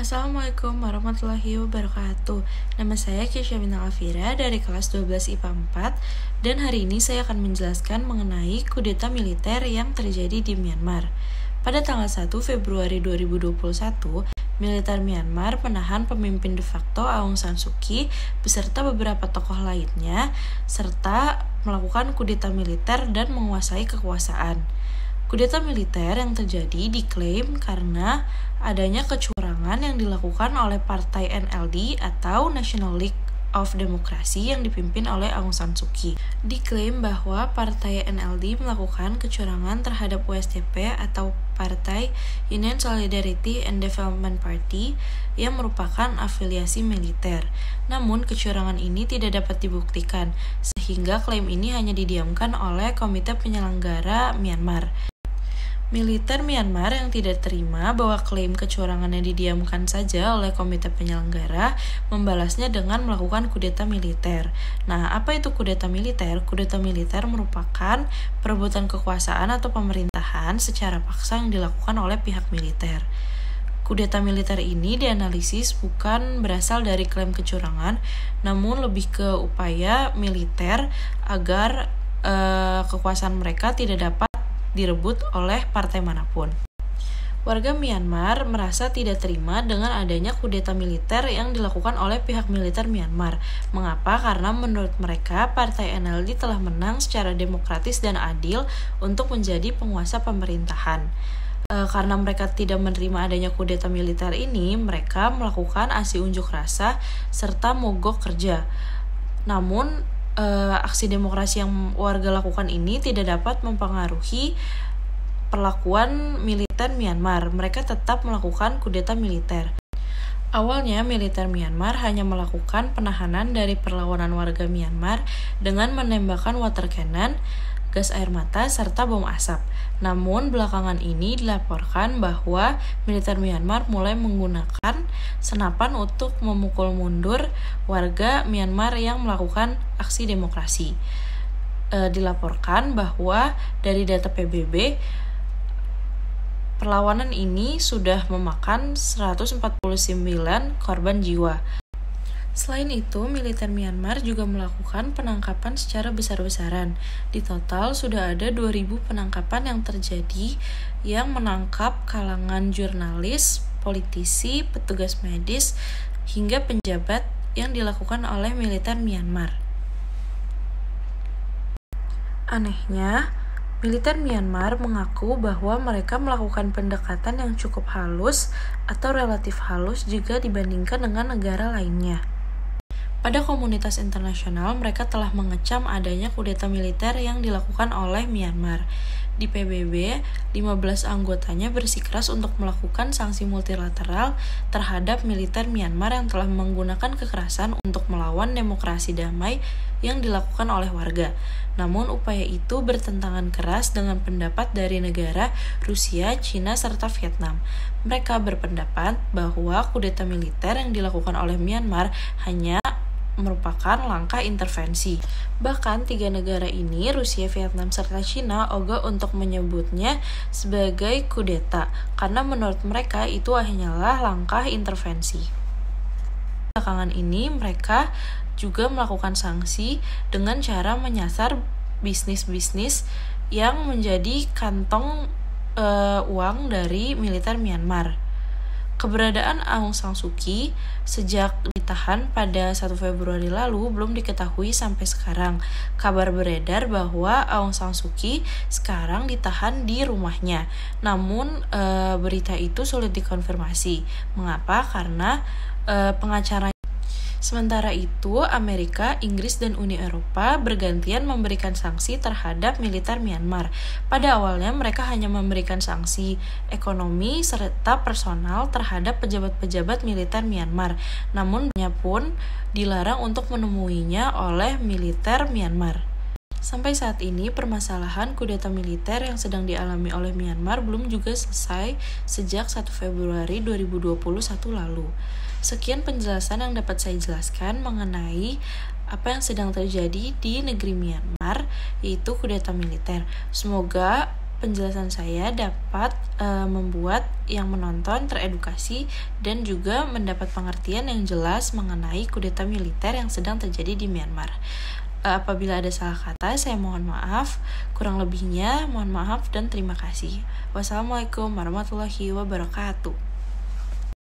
Assalamualaikum warahmatullahi wabarakatuh Nama saya Kisha Bintang Afira dari kelas 12 IPA 4 Dan hari ini saya akan menjelaskan mengenai kudeta militer yang terjadi di Myanmar Pada tanggal 1 Februari 2021 Militer Myanmar menahan pemimpin de facto Aung San Suu Kyi beserta beberapa tokoh lainnya serta melakukan kudeta militer dan menguasai kekuasaan. Kudeta militer yang terjadi diklaim karena adanya kecurangan yang dilakukan oleh Partai NLD atau National League of Democracy yang dipimpin oleh Aung San Suu Kyi. Diklaim bahwa Partai NLD melakukan kecurangan terhadap USDP atau Partai Union Solidarity and Development Party yang merupakan afiliasi militer. Namun kecurangan ini tidak dapat dibuktikan sehingga klaim ini hanya didiamkan oleh Komite Penyelenggara Myanmar. Militer Myanmar yang tidak terima bahwa klaim kecurangannya didiamkan saja oleh komite penyelenggara membalasnya dengan melakukan kudeta militer. Nah, apa itu kudeta militer? Kudeta militer merupakan perebutan kekuasaan atau pemerintahan secara paksa yang dilakukan oleh pihak militer. Kudeta militer ini dianalisis bukan berasal dari klaim kecurangan, namun lebih ke upaya militer agar uh, kekuasaan mereka tidak dapat direbut oleh partai mana pun. Warga Myanmar merasa tidak terima dengan adanya kudeta militer yang dilakukan oleh pihak militer Myanmar. Mengapa? Karena menurut mereka partai NLD telah menang secara demokratis dan adil untuk menjadi penguasa pemerintahan. E, karena mereka tidak menerima adanya kudeta militer ini, mereka melakukan aksi unjuk rasa serta mogok kerja. Namun uh, aksi demokrasi yang warga lakukan ini tidak dapat mempengaruhi perlakuan militer Myanmar. Mereka tetap melakukan kudeta militer. Awalnya, militer Myanmar hanya melakukan penahanan dari perlawanan warga Myanmar dengan menembakkan water cannon gas air mata, serta bom asap. Namun, belakangan ini dilaporkan bahwa militer Myanmar mulai menggunakan senapan untuk memukul mundur warga Myanmar yang melakukan aksi demokrasi. E, dilaporkan bahwa dari data PBB, perlawanan ini sudah memakan 149 korban jiwa. Selain itu, militer Myanmar juga melakukan penangkapan secara besar-besaran. Di total sudah ada 2000 penangkapan yang terjadi yang menangkap kalangan jurnalis, politisi, petugas medis, hingga penjabat yang dilakukan oleh militer Myanmar. Anehnya, militer Myanmar mengaku bahwa mereka melakukan pendekatan yang cukup halus atau relatif halus jika dibandingkan dengan negara lainnya. Pada komunitas internasional, mereka telah mengecam adanya kudeta militer yang dilakukan oleh Myanmar. Di PBB, 15 anggotanya bersikeras untuk melakukan sanksi multilateral terhadap militer Myanmar yang telah menggunakan kekerasan untuk melawan demokrasi damai yang dilakukan oleh warga. Namun upaya itu bertentangan keras dengan pendapat dari negara Rusia, China, serta Vietnam. Mereka berpendapat bahwa kudeta militer yang dilakukan oleh Myanmar hanya merupakan langkah intervensi. Bahkan tiga negara ini, Rusia, Vietnam, serta China, ogah untuk menyebutnya sebagai kudeta, karena menurut mereka itu hanyalah langkah intervensi. Belakangan ini, mereka juga melakukan sanksi dengan cara menyasar bisnis-bisnis yang menjadi kantong uh, uang dari militer Myanmar. Keberadaan Aung San Suu Kyi sejak ditahan pada 1 Februari lalu belum diketahui sampai sekarang. Kabar beredar bahwa Aung San Suu Kyi sekarang ditahan di rumahnya. Namun e, berita itu sulit dikonfirmasi. Mengapa? Karena e, pengacara Sementara itu, Amerika, Inggris, dan Uni Eropa bergantian memberikan sanksi terhadap militer Myanmar. Pada awalnya, mereka hanya memberikan sanksi ekonomi serta personal terhadap pejabat-pejabat militer Myanmar. Namun, pun dilarang untuk menemuinya oleh militer Myanmar. Sampai saat ini, permasalahan kudeta militer yang sedang dialami oleh Myanmar belum juga selesai sejak 1 Februari 2021 lalu. Sekian penjelasan yang dapat saya jelaskan mengenai apa yang sedang terjadi di negeri Myanmar, yaitu kudeta militer. Semoga penjelasan saya dapat uh, membuat yang menonton teredukasi dan juga mendapat pengertian yang jelas mengenai kudeta militer yang sedang terjadi di Myanmar. Apabila ada salah kata, saya mohon maaf. Kurang lebihnya, mohon maaf dan terima kasih. Wassalamualaikum warahmatullahi wabarakatuh.